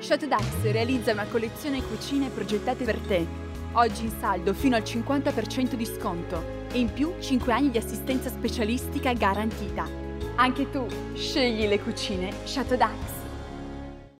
Chateau realizza una collezione cucine progettate per te. Oggi in saldo fino al 50% di sconto e in più 5 anni di assistenza specialistica garantita. Anche tu scegli le cucine Chateau